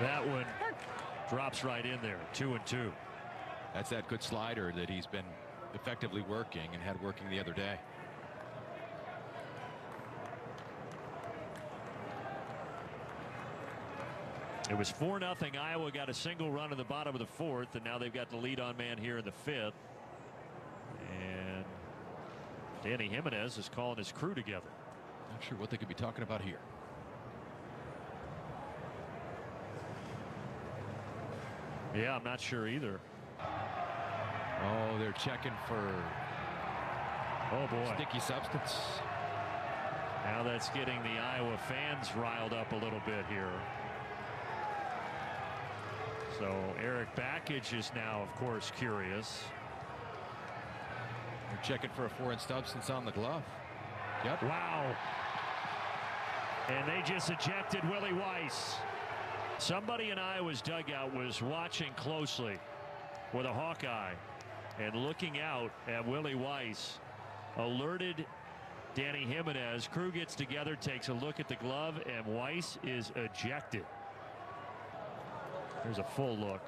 That one drops right in there. Two and two. That's that good slider that he's been effectively working and had working the other day. It was 4 nothing. Iowa got a single run in the bottom of the fourth, and now they've got the lead on man here in the fifth. And Danny Jimenez is calling his crew together. Not sure what they could be talking about here. Yeah, I'm not sure either. Oh, they're checking for oh boy sticky substance. Now that's getting the Iowa fans riled up a little bit here. So Erik Bakich is now, of course, curious. They're checking for a foreign substance on the glove. Yep. Wow. And they just ejected Willie Weiss. Somebody in Iowa's dugout was watching closely with a Hawkeye and looking out at Willie Weiss. Alerted Danny Jimenez. Crew gets together, takes a look at the glove, and Weiss is ejected. There's a full look.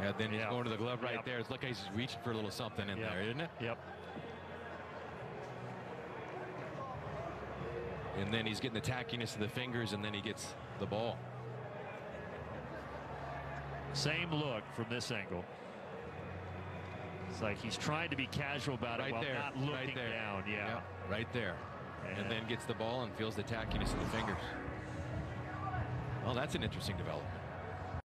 Yeah, then he's going to the glove right Yep. there. It's like he's reaching for a little something in Yep. there, isn't it? Yep. And then he's getting the tackiness of the fingers, and then he gets the ball. Same look from this angle. It's like he's trying to be casual about Right it while there, not right looking there. down. Yeah. Right there. And- And then gets the ball and feels the tackiness of the fingers. Well, that's an interesting development.